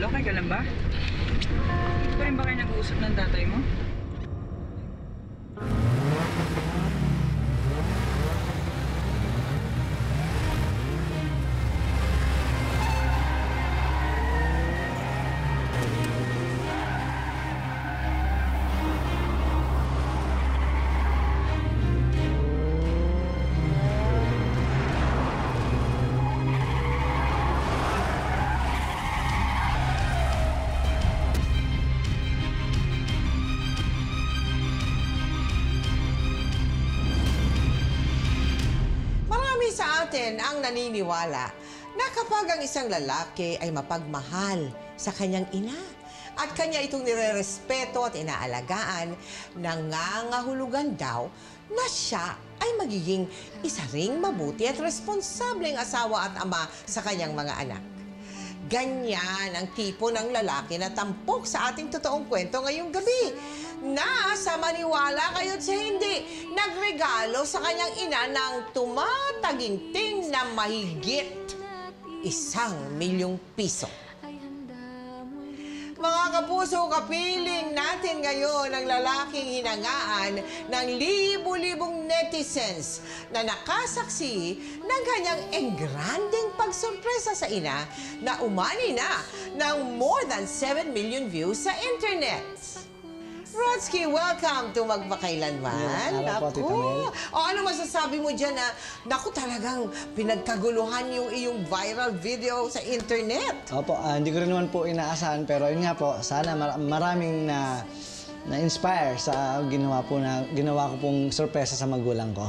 Tol, okay ka lang ba? Hindi pa rin ba kayo nag-uusap ng tatay mo? Naniniwala na kapag ang isang lalaki ay mapagmahal sa kanyang ina at kanya itong nirerespeto at inaalagaan, nangangahulugan daw na siya ay magiging isa ring mabuti at responsableng asawa at ama sa kanyang mga anak. Ganyan ang tipo ng lalaki na tampok sa ating totoong kwento ngayong gabi. Na sa maniwala kayo't sa hindi, nagregalo sa kanyang ina ng tumataginting na mahigit isang milyong piso. Mga kapuso, kapiling natin ngayon ang lalaking hinangaan ng libu-libong netizens na nakasaksi ng kanyang engranding pagsurpresa sa ina na umani na ng more than 7 million views sa internet. Rodsky, welcome to Magpakailanman. Yeah, araw po, Tita Mel. O ano masasabi mo dyan na, naku talagang pinagkaguluhan yung iyong viral video sa internet? Opo, ah, hindi ko rin naman po inaasahan pero yun nga po, sana mar- maraming na na-inspire sa ginawa po na ginawa ko pong sorpresa sa magulang ko.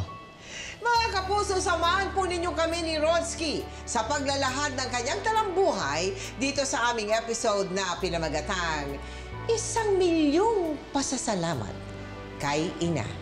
Mga kapuso, samahan po ninyo kami ni Rodsky sa paglalahad ng kanyang talambuhay dito sa aming episode na pinamagatang Isang Milyong Pasasalamat kay Ina.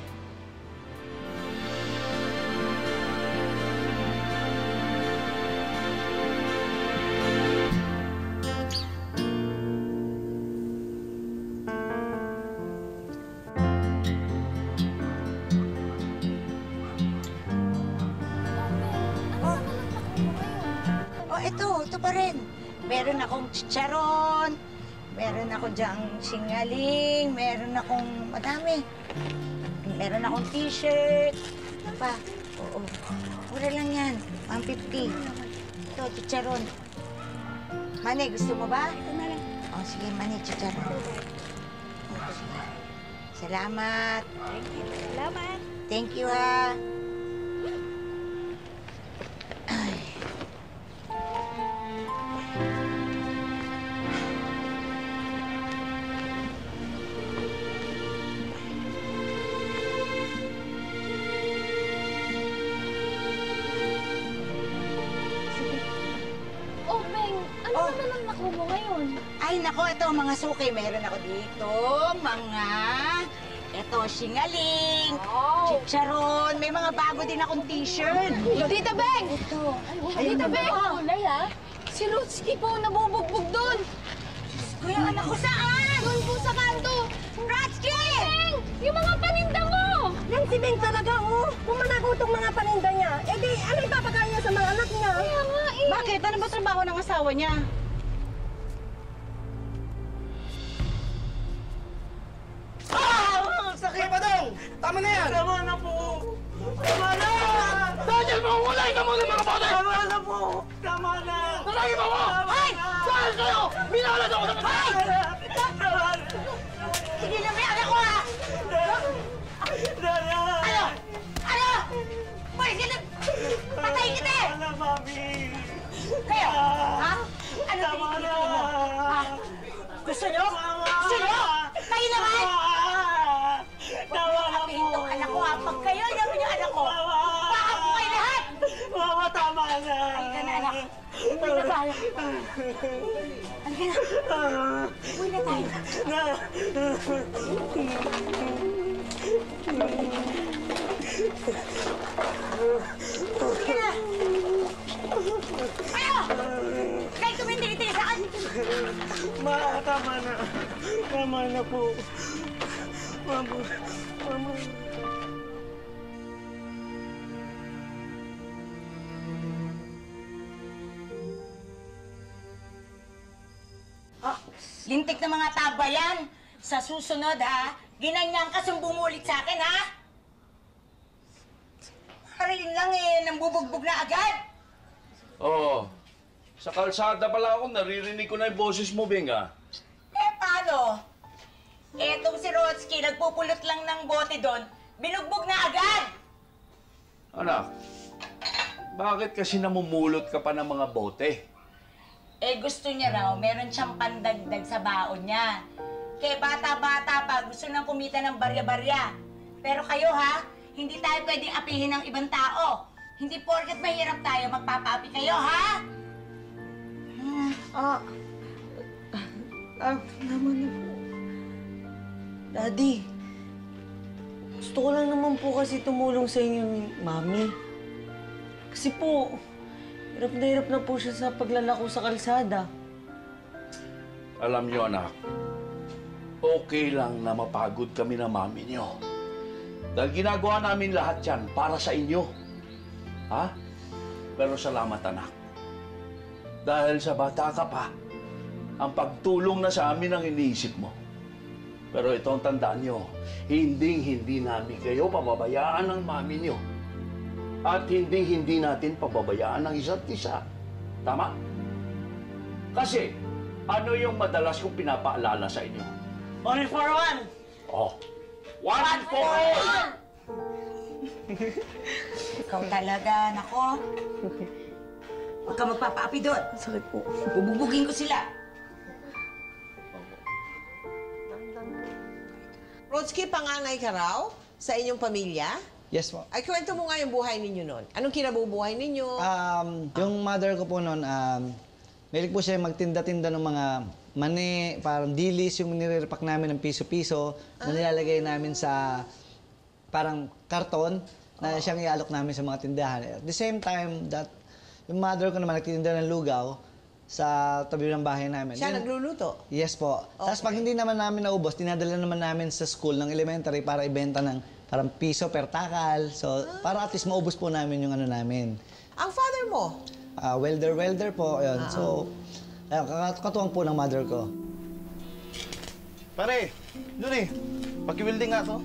Meron akong diyang singaling, meron akong madami. Meron akong t-shirt. Ano pa? Oo. Mura lang yan. 150. Ito, chicharon. Mane, gusto mo ba? Ito na lang. Oh, sige, Mane, chicharon. Oh, sige. Salamat. Thank you. Salamat. Thank you, ha. Oh. naman ang naku mo ngayon? Ay, nako, ito mga suki. Meron ako dito, mga... Ito, singaling, Wow. chicharon, may mga bago din akong t-shirt. Tita Beng! Ito. Tita Beng! Oh. Kulay, ha? Si Rutsky po nabubugbog doon! Kuya, anak ko saan? Doon po sa kanto! Ratsky! Beng! Yung mga paninda mo! Yan si Beng talaga, oh. Kung managutong mga paninda niya, eh di, ano ipapakain niya sa mga anak niya? Kaya nga eh! Bakit? Ano ba trabaho ng asawa niya? Tama na yan! Tama na po! Tama na! Daniel, mahulay ka muna mga bote! Tama na po! Tama na! Talagin mo mo! Ay! Saan kayo? Minalas ako sa! Tama na! Sige na, may anak ko, ha? Dana! Ano? Ano? Boy, sige na! Patayin kita, eh! Tama na, mami! Kayo! Ha? Ano Tama na! Gusto nyo? Gusto nyo? Kayo naman! Kayo naman yung anak ko, baka po kayo lahat! Mama, tama na! Ay ka na, anak. Uwi na tayo. Halika na. Uwi na tayo. Na! Halika na. Ano? Kayo tumititiisan? Ma, tama na. Tama na po. Mama, mama. Lintik na mga taba yan. Sa susunod, ha? Ginanyan ka sumbumulit sa akin, ha? Harin lang eh, nambubugbog na agad. Oo. Sa kalsada pala ako, naririnig ko na yung boses mo, Bing, ah. Eh, paano? Etong si Rodsky, nagpupulot lang ng bote doon, binugbog na agad. Anak, bakit kasi namumulot ka pa ng mga bote? Eh, gusto niya raw, meron siyang pandagdag sa baon niya. Kaya bata-bata pa, gusto nang kumita ng barya-barya. Pero kayo ha, hindi tayo pwedeng apihin ng ibang tao. Hindi porket mahirap tayo, magpapaapi kayo, ha? Ah, ah, naman na po. Daddy, gusto ko lang naman po kasi tumulong sa inyo ni Mami. Kasi po, hirap na hirap na po siya sa paglalako sa kalsada. Alam niyo, anak, okay lang na mapagod kami ng mami niyo. Dahil ginagawa namin lahat yan para sa inyo. Ha? Pero salamat, anak. Dahil sa bata ka pa, ang pagtulong na sa amin ang iniisip mo. Pero ito ang tandaan nyo, hinding-hindi namin kayo pababayaan ng mami nyo. At hinding-hindi natin pababayaan ng isa't isa. Tama? Kasi, ano yung madalas kong pinapaalala sa inyo? All for one! Oh, one for all! Ikaw talaga, nako. Huwag ka magpapaapi doon. Sakit po. Bububugin ko sila. Rodsky, panganay ka raw sa inyong pamilya? Yes po. Ay, kwento mo nga yung buhay ninyo noon. Anong kinabubuhay ninyo? Um, yung mother ko po noon, um, mahilig po siya magtinda-tinda ng mga mani, parang dilis, yung nire-repack namin ng piso-piso, na nilalagay namin sa parang karton na siyang ialok namin sa mga tindahan. At the same time, that yung mother ko naman nagtitinda ng lugaw sa tabi ng bahay namin. Siya Yun- nagluluto. Yes po. Tapos pag hindi naman namin naubos, dinadala naman namin sa school ng elementary para ibenta ng parang piso per takal. So, para at least maubos po namin yung ano namin. Ang father mo, Ah, welder, welder po. Yun. So, ayun, kat- katuwang po ng mother ko. Pare, doon eh. Paki-welding nga to.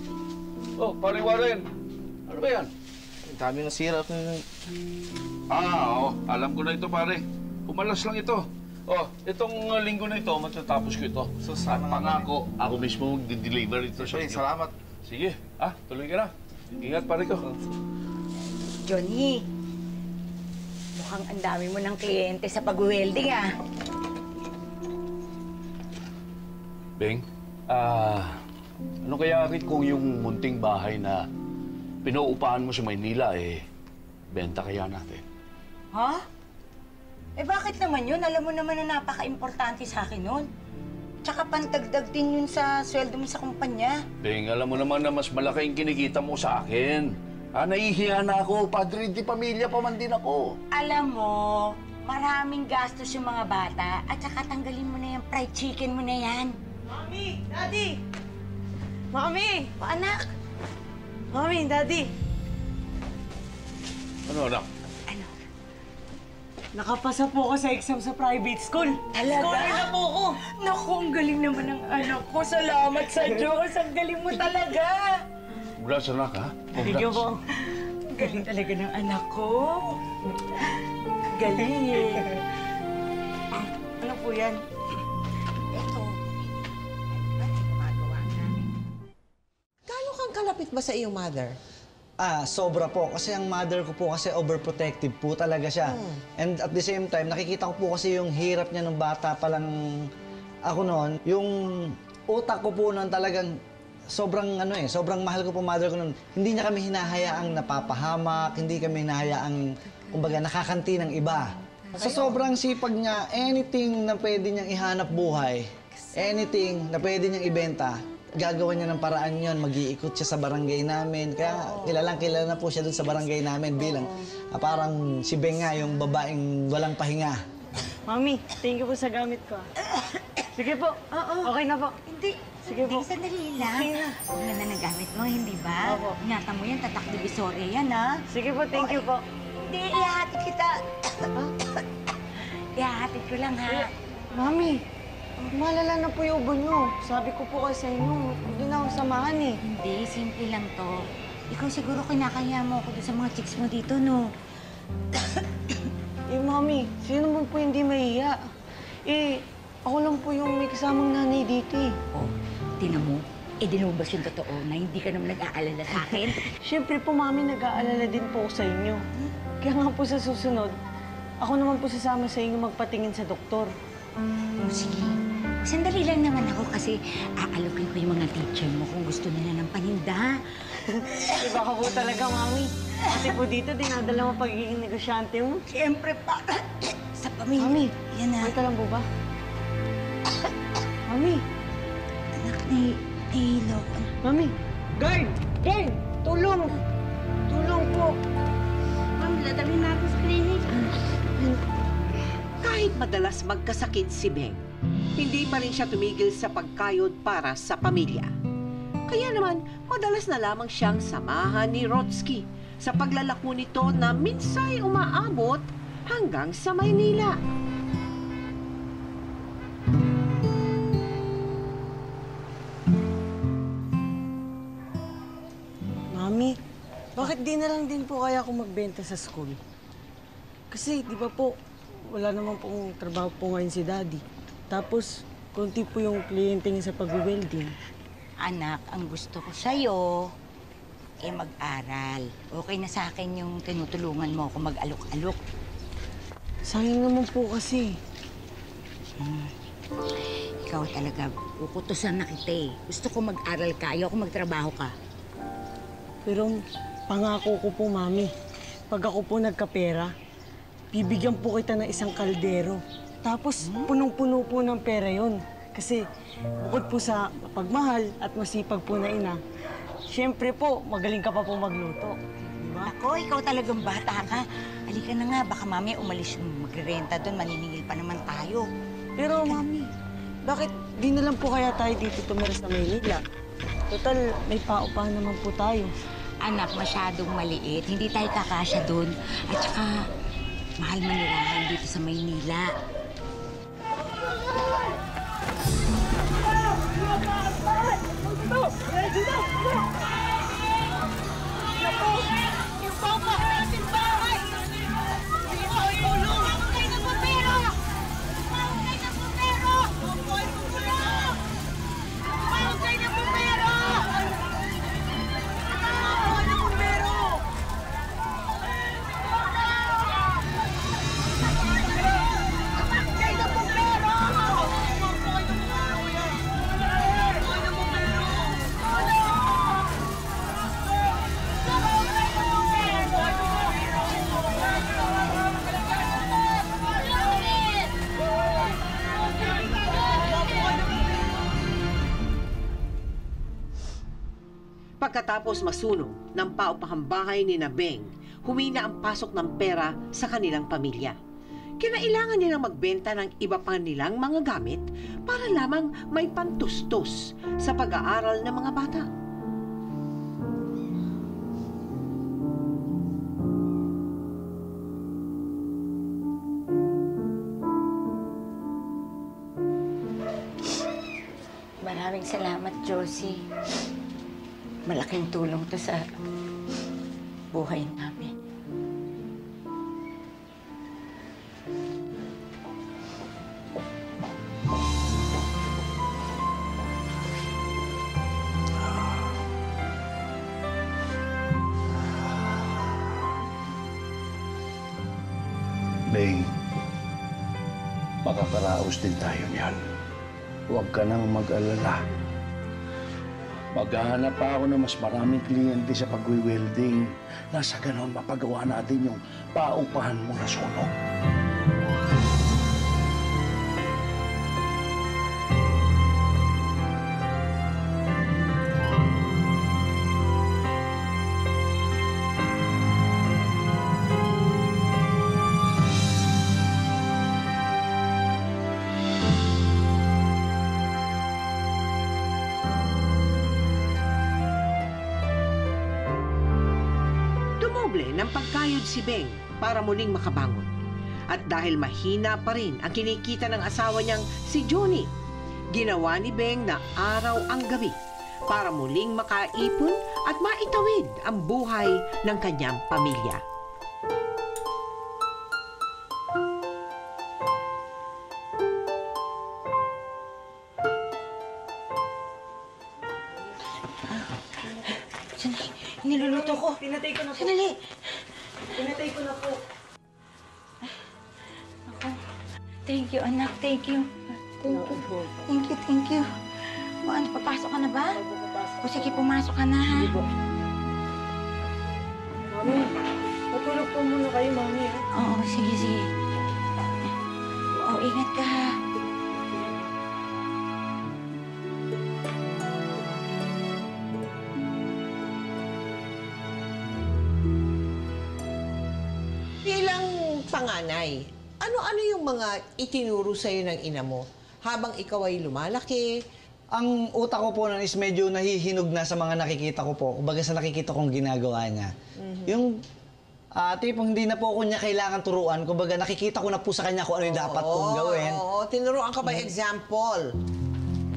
Oh, pariwarin. Ano ba yan? Ang dami ng sira. Ah, oo. Alam ko na ito, pare. Pumalas lang ito. Oh, itong uh, linggo na ito, matatapos ko ito. So, At sana nga, pangako, ako mismo mag-deliver ito sa inyo. salamat. Sige, ah, tuloy ka na. Ingat, pare ko. Johnny, mukhang ang dami mo ng kliyente sa pag-welding, ah. Beng, ah, ano kaya rin kung yung munting bahay na pinauupahan mo sa Maynila, eh, benta kaya natin? Ha? Eh bakit naman yun? Alam mo naman na napaka-importante sa akin nun. Tsaka pantagdag din yun sa sweldo mo sa kumpanya. Beng, alam mo naman na mas malaki yung kinikita mo sa akin. Ah, nahihiya na ako. Padre di pamilya pa man din ako. Alam mo, maraming gastos yung mga bata at saka tanggalin mo na yung fried chicken mo na yan. Mami! Daddy! Mami! Anak, Mami, Daddy! Ano, anak? Nakapasa po ako sa exam sa private school. Talaga? Scholar na po ako. Naku, ang galing naman ng anak ko. Salamat sa Diyos. Ang galing mo talaga. Congrats, anak, ha? Thank you po. Galing talaga ng anak ko. Galing eh. Ano po yan? Ito. Ano gaano kang kalapit ba sa iyong mother? Ah, sobra po. Kasi ang mother ko po kasi overprotective po talaga siya. And at the same time, nakikita ko po kasi yung hirap niya nung bata pa lang ako noon. Yung utak ko po noon talagang sobrang ano eh, sobrang mahal ko po mother ko noon. Hindi niya kami hinahayaang napapahamak, hindi kami hinahayaang kumbaga nakakanti ng iba. Sa sobrang sipag niya, anything na pwede niyang ihanap buhay, anything na pwede niyang ibenta, gagawa niya ng paraan yon mag-iikot siya sa barangay namin. Kaya kilalang kilala na po siya dun sa barangay namin bilang ah, parang si Beng nga, yung babaeng walang pahinga. Mami, thank you po sa gamit ko. ah. Sige po. Okay na po. Hindi. Sige po. Hindi, sandali lang. Okay na. Ang ganda ng gamit mo, hindi ba? Opo. Ingatan mo yan, tatak divisoria yan, ha? Sige po, thank you po. Hindi, ihahatid kita. ihahatid ko lang, ha? Mami, Malala na po yung ubo nyo. Sabi ko po kasi sa inyo, niyo na akong samahan eh. Hindi, simple lang to. Ikaw siguro kinakaya mo ako doon sa mga chicks mo dito, no? Eh, mami, sino naman po hindi mahiya? Eh, ako lang po yung may kasamang nanay dito eh. Oh, tinan mo. Eh, dinubas yung totoo na hindi ka naman nag-aalala sa akin. Siyempre po, mami, nag-aalala din po ako sa inyo. Kaya nga po sa susunod, ako naman po sasama sa inyo magpatingin sa doktor. Oh, sige. Sandali lang naman ako kasi aalokin ko yung mga teacher mo kung gusto nila ng paninda. Iba ka po talaga, mami. Kasi po dito, dinadala mo pagiging negosyante mo. Siyempre pa. sa pamilya. Mami, Yan na. ka lang po ba? Mami, Anak, nahihilo ko. mami. Guard! Guard! Tulong! Tulong po! Ma'am, dadalhin natin sa clinic. Kahit madalas magkasakit si Beng, hindi pa rin siya tumigil sa pagkayod para sa pamilya. Kaya naman, madalas na lamang siyang samahan ni Rotsky sa paglalako nito na minsay umaabot hanggang sa Maynila. Mami, bakit di na lang din po kaya ako magbenta sa school? Kasi, di ba po, wala naman pong trabaho po ngayon si Daddy. Tapos, konti po yung kliyente niya sa pag-welding. Anak, ang gusto ko sa'yo, eh mag-aral. Okay na sa akin yung tinutulungan mo ako mag-alok-alok. Sayang naman po kasi. Ikaw talaga, ukutusan na kita eh. Gusto ko mag-aral ka, ayoko magtrabaho ka. Pero pangako ko po, Mami, pag ako po nagkapera, bibigyan po kita ng isang kaldero. Tapos, punong-puno po ng pera yon. Kasi, bukod po sa pagmahal at masipag po na ina, syempre po, magaling ka pa po magluto. Diba? Ako, ikaw talagang bata ka. Halika na nga, baka mami umalis yung magrerenta doon, maniningil pa naman tayo. Pero, Mami, bakit di na lang po kaya tayo dito tumira sa Maynila? Total, may paupahan naman po tayo. Anak, masyadong maliit. Hindi tayo kakasya doon. At saka, mahal manirahan dito sa Maynila. Let's go! Pagkatapos masunog ng paupahang bahay ni Nabeng, humina ang pasok ng pera sa kanilang pamilya. Kinailangan nilang magbenta ng iba pa nilang mga gamit para lamang may pantustos sa pag-aaral ng mga bata. Maraming salamat, Josie. Malaking tulong to sa buhay namin. Beng, makakaraos din tayo niyan. Huwag ka nang mag-alala. Maghahanap pa ako ng mas maraming kliyente sa pag-welding. Nasa ganon, mapagawa natin yung paupahan mo na sunog. Si Beng para muling makabangon. At dahil mahina pa rin ang kinikita ng asawa niyang si Johnny, Ginawa ni Beng na araw ang gabi para muling makaipon at maitawid ang buhay ng kanyang pamilya. Sandali, niluluto ko. Pinatay ko na po. Sandali. Thank you. Thank you. Thank you, thank you. O, ano, papasok ka na ba? O, sige, pumasok ka na, ha? Mami, matulog po muna kayo, Mami. Oo, sige, sige. O, ingat ka, ha? Bilang panganay, ano-ano yung mga itinuro sa'yo ng ina mo habang ikaw ay lumalaki? Ang utak ko po nun is medyo nahihinog na sa mga nakikita ko po. Kumbaga sa nakikita kong ginagawa niya. Yung ah, tipong hindi na po ako niya kailangan turuan. Kumbaga nakikita ko na po sa kanya kung ano yung dapat kong gawin. Oo, tinuruan ka ba example?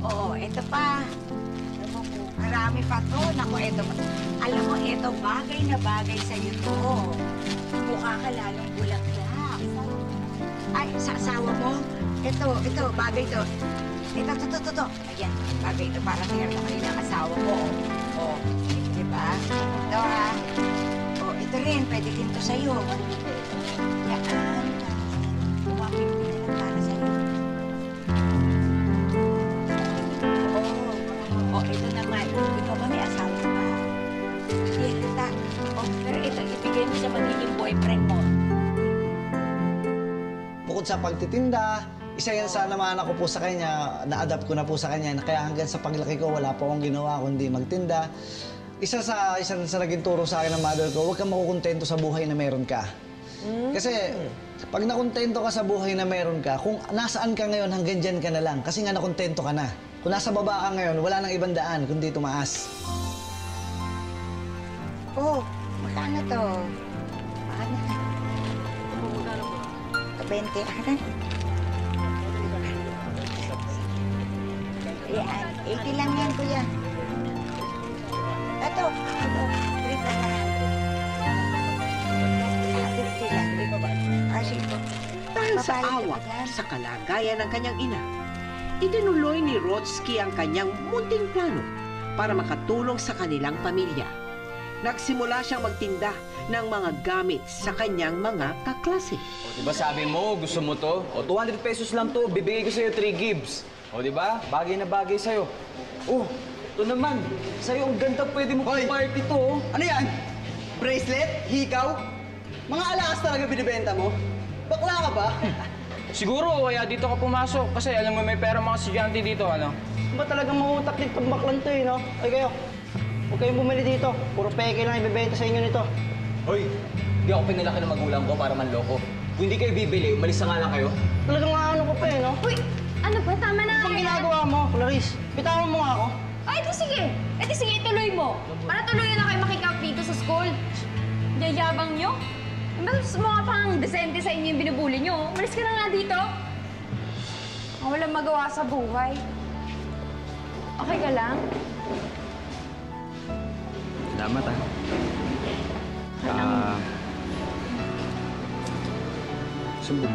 Oo, eto pa. Alam mo, Marami pa to. Naku, eto pa. Alam mo, eto bagay na bagay sa'yo to. Mukha ka lalong bulaklak. Ay, sa asawa mo, ito, ito, bagay to. Ito, to, to, to, to. Ayan, bagay to. Para tingnan mo kanina ang asawa ko. Oo. Oh. Di ba? Ito, ha. Oh, ito rin. Pwede din to sa'yo. Yan. Umapit ko na lang para sa'yo. Oo. Oh, ito naman. Ikaw ba may asawa ka? Hindi kita. Oh, pero ito, ibigay mo sa magiging boyfriend mo. Bukod sa pagtitinda, isa yan sa naman ako po sa kanya, na-adapt ko na po sa kanya. Kaya hanggang sa paglaki ko, wala po akong ginawa kundi magtinda. Isa sa, isa sa naging turo sa akin ng mother ko, huwag kang makukontento sa buhay na meron ka. Kasi pag nakontento ka sa buhay na meron ka, kung nasaan ka ngayon, hanggang dyan ka na lang. Kasi nga nakontento ka na. Kung nasa baba ka ngayon, wala nang ibang daan kundi tumaas. Oh, magkano to? 20. Akan? Yan, 80 lang yan, kuya. Ito, ito, 3 pa na. Ah, 50 lang. Ah, sige. Dahil sa Papalit awa dyan? sa kalagayan ng kanyang ina, itinuloy ni Rotsky ang kanyang munting plano para makatulong sa kanilang pamilya. Nagsimula siyang magtinda ng mga gamit sa kanyang mga kaklase. O, di ba sabi mo, gusto mo to? O, 200 pesos lang to, bibigay ko sa'yo 3 gibs. O, di ba? Bagay na bagay sa'yo. Oh, ito naman. Sa'yo, ang ganda pwede mo Hoy! party to. oh. Ano yan? Bracelet? Hikaw? Mga alakas talaga binibenta mo? Bakla ka ba? Siguro, kaya dito ka pumasok. Kasi alam mo, may pera mga estudyante dito, ano? ba talagang mahutak din pag baklan to eh, no? Ay kayo, huwag kayong bumili dito. Puro peke lang ibibenta sa inyo nito. Hoy, di ako pinalaki ng magulang ko para manloko. Kung hindi kayo bibili, umalis na nga lang kayo. Talagang ano ko pa eh, no? Uy, ano ba? Tama na Ang nga yan. ginagawa mo, Clarice, bitawan mo nga ako. Ay, di sige. Di sige, ituloy mo. Para tuluyan na kayo makikap dito sa school. Yayabang nyo. Mas mga pang desente sa inyo yung binubuli nyo. Malis ka na nga dito. Ang walang magawa sa buhay. Okay ka lang? Salamat, ah. Ah... Sumbong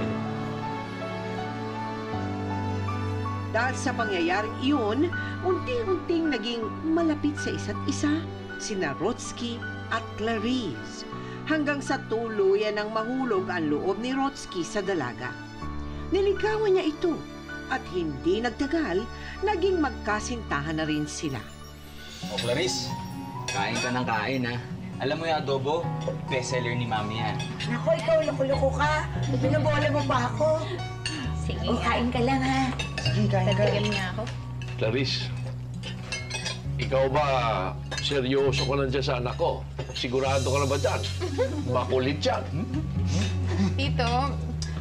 Dahil sa pangyayaring iyon, unti-unting naging malapit sa isa't isa sina Rotsky at Clarice hanggang sa tuluyan ng mahulog ang loob ni Rotsky sa dalaga. Niligawan niya ito at hindi nagtagal, naging magkasintahan na rin sila. O, Clarice, kain ka ng kain, ha? Alam mo yung adobo, bestseller ni Mami yan. Naku, ikaw, loko-loko ka. Binabola mo pa ako. Sige. O, kain ka lang, ha? Sige, kain ka. Tatigan nga ako. Clarice, ikaw ba seryoso ka nandiyan sa anak ko? Sigurado ka na ba dyan? Makulit yan. Tito,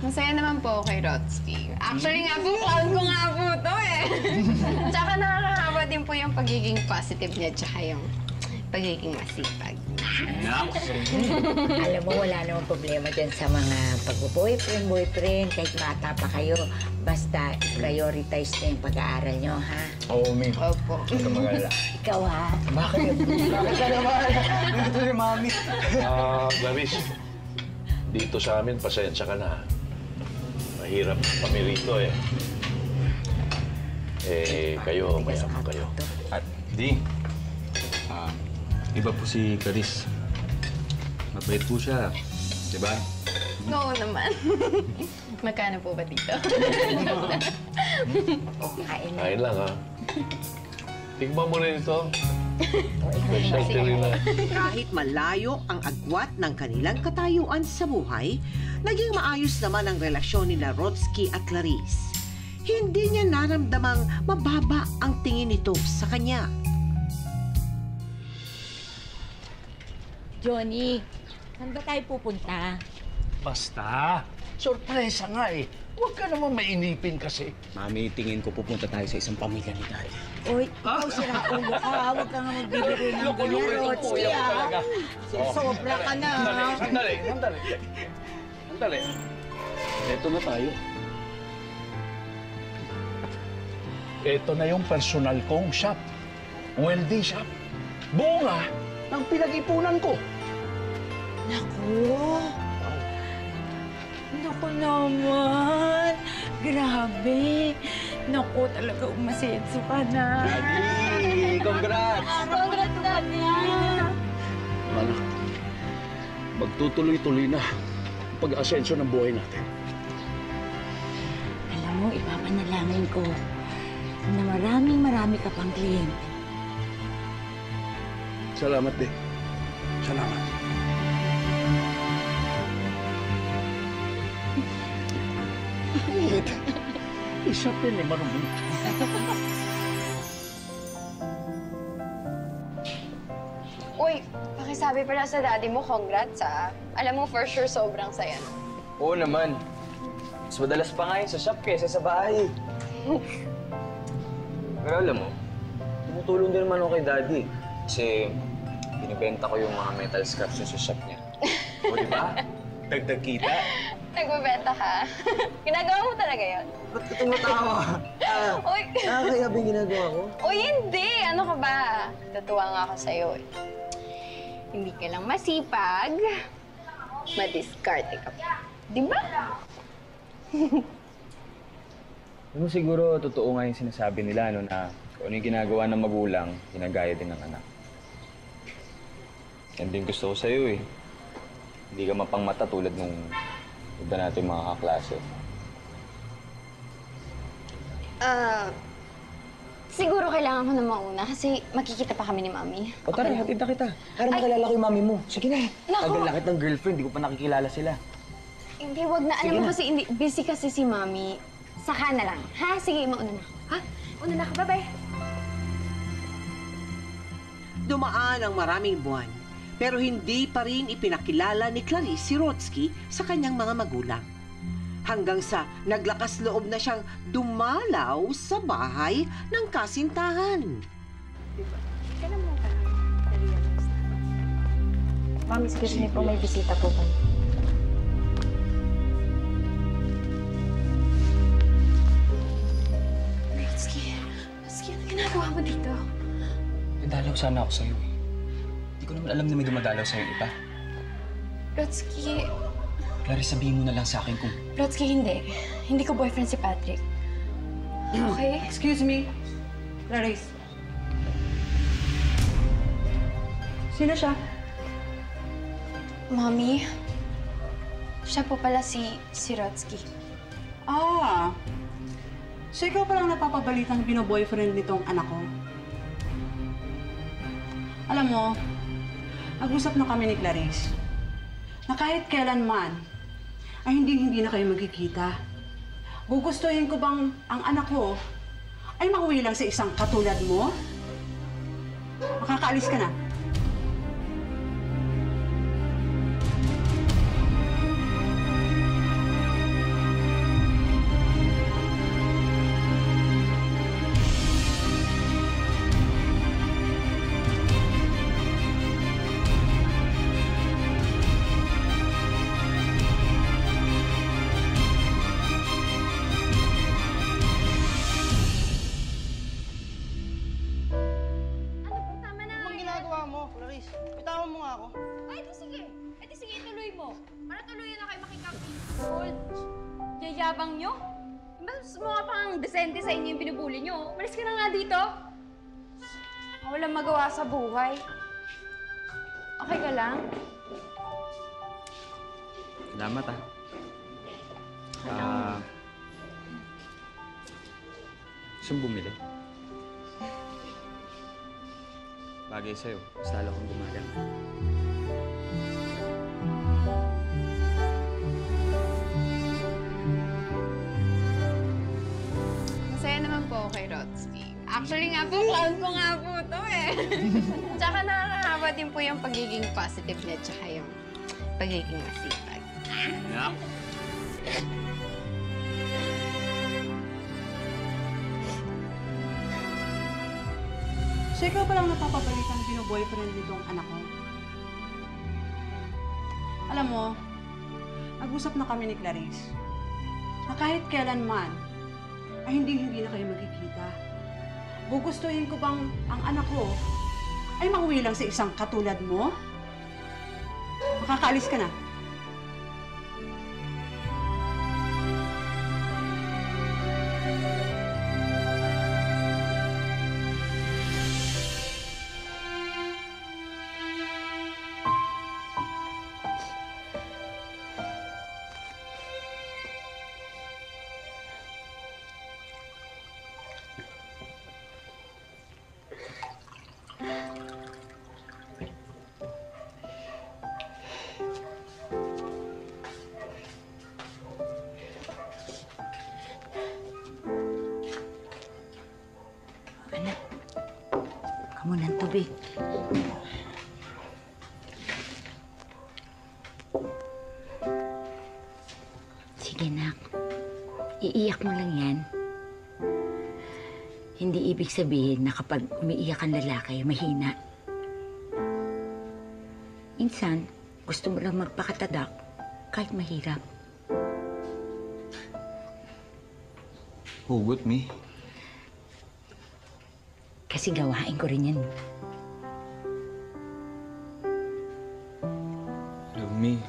masaya naman po kay Rotsky. Actually nga po, clown ko nga po to eh. tsaka nakakahawa din po yung pagiging positive niya, tsaka yung pagiging masipag. Alam mo, wala namang problema dyan sa mga pag-boyfriend, boyfriend, kahit bata pa kayo. Basta prioritize na yung pag-aaral nyo, ha? Oo, Mi. Opo. Huwag mag-alala. Ikaw, ha? Bakit? Bakit ka naman? Ito si Mami. Ah, Clarice, dito sa amin, pasensya ka na. Mahirap kami rito eh. Eh, kayo, mayaman kayo. At di, iba po si Caris. Mabait po siya. Di ba? Oo naman. Magkano po ba dito? O, kain na. Kain lang ha. Tingnan mo rin ito. Na. Kahit malayo ang agwat ng kanilang katayuan sa buhay, naging maayos naman ang relasyon ni na Rodsky at Clarice. Hindi niya naramdamang mababa ang tingin nito sa kanya. Johnny, saan ba tayo pupunta? Basta. Sorpresa nga eh. Huwag ka naman mainipin kasi. Mami, tingin ko pupunta tayo sa isang pamilya ni Daddy. Uy, ikaw sira ulo ka. Huwag ka nga magbibiro ng ganyan, Rotsky, ha? Sobra ka na? Sandali, sandali. Sandali. Ito na tayo. Ito na yung personal kong shop. Welding shop. Bunga ng pinag-ipunan ko. Naku! Naku naman! Grabe! Naku, talaga umasenso ka na. Daddy, congrats! Congrats, Daddy! Anak, magtutuloy-tuloy na ang pag-asensyo ng buhay natin. Alam mo, ipapanalangin ko na maraming marami ka pang kliyente. Salamat din. Salamat. Isa din eh, marunong. Uy, pakisabi pala sa daddy mo, congrats ah. Alam mo, for sure, sobrang saya. Oo naman. Mas madalas pa nga yun sa shop kaysa sa bahay. Pero alam mo, tumutulong din naman ako kay Daddy. Kasi binibenta ko yung mga metal scraps sa shop niya. O di ba? Dagdag kita. Nagbebenta ka. Ginagawa mo talaga yun. Ba't ka tumatawa? Ah, Uy! nakakayab yung ginagawa ko. Uy, hindi! Ano ka ba? Natuwa nga ako sa'yo eh. Hindi ka lang masipag, madiskarte ka pa. Di ba? Ano siguro totoo nga yung sinasabi nila no, na kung ano yung ginagawa ng magulang, ginagaya din ng anak. Yan din gusto ko sa'yo eh. Hindi ka mapangmata tulad nung iba natin mga kaklase. Ah, siguro kailangan ko na mauna kasi makikita pa kami ni Mami. O tara, hatid na kita. Para makilala ko yung mami mo. Sige na. Naku. Tagal na kitang girlfriend, di ko pa nakikilala sila. Hindi, wag na. Alam mo na. kasi, hindi, busy kasi si Mami. Saka na lang. Ha? Sige, mauna na. ako. Ha? Una na ako. Bye-bye. Dumaan ang maraming buwan, pero hindi pa rin ipinakilala ni Clarice si Rotsky sa kanyang mga magulang. Hanggang sa naglakas loob na siyang dumalaw sa bahay ng kasintahan. Mami, excuse me po. May bisita po kami. Rizky, Rizky, ano ginagawa mo dito? Nadalaw sana ako sa'yo eh. Ko naman alam na may dumadalaw sa'yo iba. Rotsky, Clarice, sabihin mo na lang sa akin kung Rotsky, hindi. Hindi ko boyfriend si Patrick. Okay? Excuse me, Clarice. Sino siya? Mommy, siya po pala si, si Rotsky. Ah, so ikaw palang napapabalitang bino-boyfriend nitong anak ko. Alam mo, nag-usap na kami ni Clarice na kahit kailanman ay hindi-hindi na kayo magkikita. Gugustuhin ko bang ang anak ko ay mauwi lang sa isang katulad mo? Makakaalis ka na. Sa buhay. Okay ka lang? Salamat ah. Ah... gusto mo bumili? Bagay sa'yo. Mas lalo kang gumaganda. Masaya naman po kay Rotsky. Actually nga po, clown ko nga po to eh. tsaka nakakahaba din po yung pagiging positive niya tsaka yung pagiging masipag. Yeah. So ikaw pa lang napapabalitan bino-boyfriend nitong anak ko? Alam mo, nag-usap na kami ni Clarice na kahit kailanman ay hindi-hindi na kayo magkikita. Gugustuhin ko bang ang anak ko ay mauwi lang sa isang katulad mo? Makakaalis ka na. Iiyak mo lang yan. Hindi ibig sabihin na kapag umiiyak ang lalaki, mahina. Minsan, gusto mo lang magpakatadak kahit mahirap. Hugot, me. Kasi gawain ko rin yan. Love me.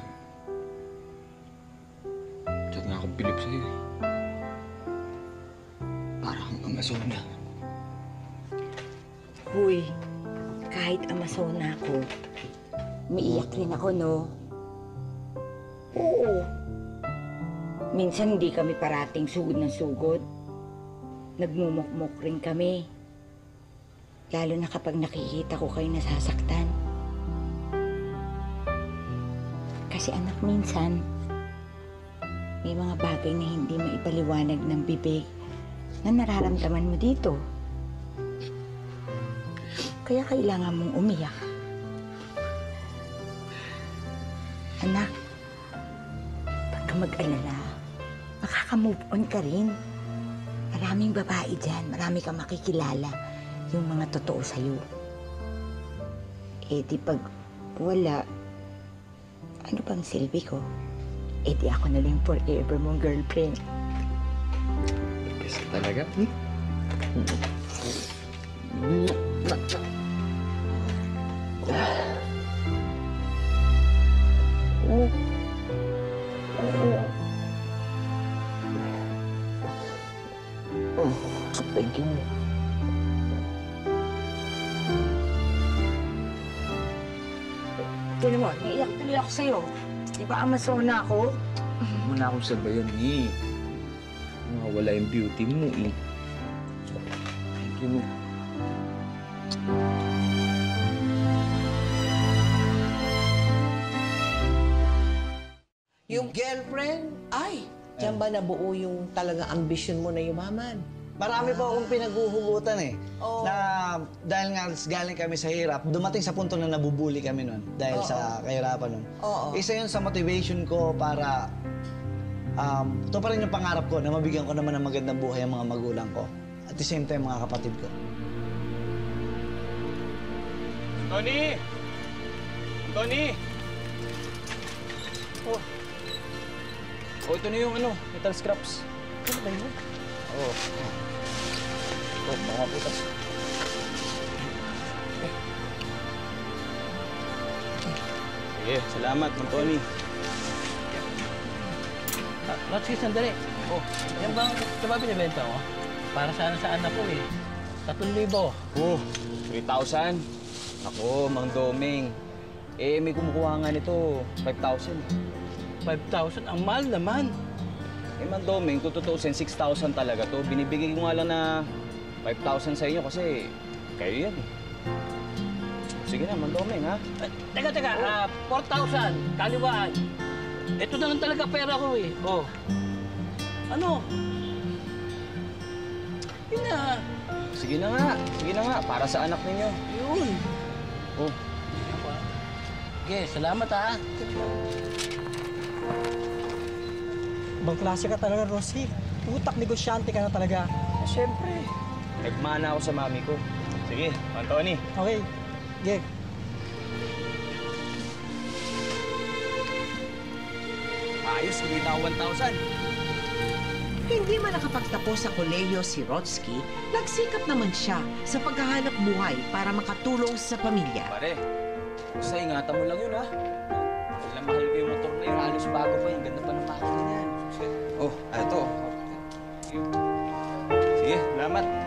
Parating sugod ng sugod. Nagmumukmuk rin kami. Lalo na kapag nakikita ko kayo nasasaktan. Kasi anak, minsan, may mga bagay na hindi maipaliwanag ng bibig na nararamdaman mo dito. Kaya kailangan mong umiyak. Anak, pagka mag-alala, makaka-move on ka rin. Maraming babae dyan, marami kang makikilala yung mga totoo sa'yo. Eh di pag wala, ano bang silbi ko? Eh di ako na lang forever mong girlfriend. Kasi talaga? Thank Amazona ako? Huwag mo na akong sabayan eh. Mawawala yung beauty mo eh. Thank you. Yung girlfriend, ay, diyan ba nabuo yung talagang ambisyon mo na yumaman? Marami po akong pinaghuhugutan eh. Oo. Na dahil nga galing kami sa hirap, dumating sa punto na nabubuli kami nun dahil sa kahirapan nun. Oo. Isa yun sa motivation ko para um, ito pa rin yung pangarap ko na mabigyan ko naman ng magandang buhay ang mga magulang ko. At the same time, mga kapatid ko. Tony! Tony! Oh. Oh, ito na yung ano, metal scraps. Ano ba yun? Oo. Oh, baka putas. Sige, salamat, Mang Tony. Rotsky, sandali. Oh, yan bang ito ba binibenta mo? Para sana sa anak ko eh. Tatlong libo. Oh, 3,000. Ako, Mang Doming. Eh, may kumukuha nga nito, 5,000. 5,000? Ang mahal naman. Eh, Mang Doming, kung tutuusin, 6,000 talaga to. Binibigay ko nga lang na 5,000 sa inyo kasi kayo yan eh. Sige na, Mang Doming, ha? Eh, teka, teka. ah, 4,000. Kaliwaan. Ito na lang talaga pera ko eh. Oh. Ano? Yun na. Sige na nga, sige na nga, para sa anak ninyo. Yun. Oh, Okay, salamat ha. Ibang klase ka talaga, Rosie. Utak negosyante ka na talaga. eh, syempre. Nagmana ako sa mami ko. Sige, Anthony. Okay, Gek. Ayos, kumita ako 1,000. Hindi man nakapagtapos sa kolehiyo si Rotsky, nagsikap naman siya sa paghahanap buhay para makatulong sa pamilya. Pare, basta ingatan mo lang yun, ha? Na mahal ko yung motor na yun. Halos bago pa yung ganda pa ng makina niyan. Oh, ano to? Sige, salamat.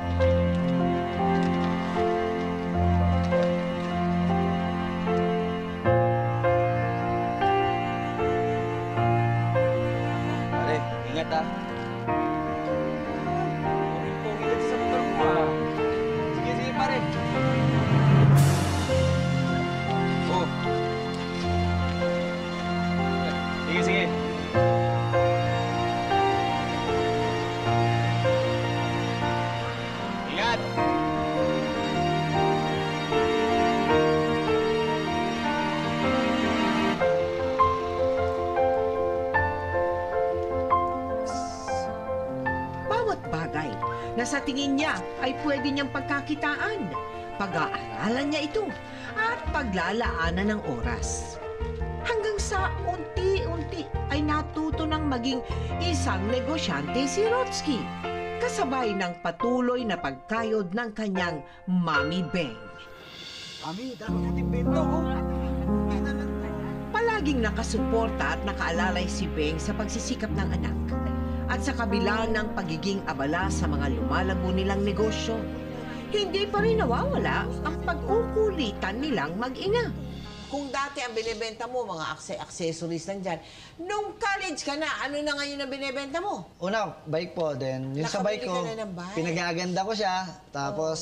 Na sa tingin niya ay pwede niyang pagkakitaan. Pag-aaralan niya ito at paglalaanan ng oras. Hanggang sa unti-unti ay natuto ng maging isang negosyante si Rotsky. Kasabay ng patuloy na pagkayod ng kanyang Mami Beng. Mami, dami natin bento ko. Palaging nakasuporta at nakaalalay si Beng sa pagsisikap ng anak. At sa kabila ng pagiging abala sa mga lumalago nilang negosyo, hindi pa rin nawawala ang pag-ukulitan nilang mag-ina. Kung dati ang binibenta mo, mga akse accessories lang dyan, nung college ka na, ano na ngayon ang binibenta mo? Una, bike po. Then, yung sa bike ko, na ng bike. pinagaganda ko siya. Tapos,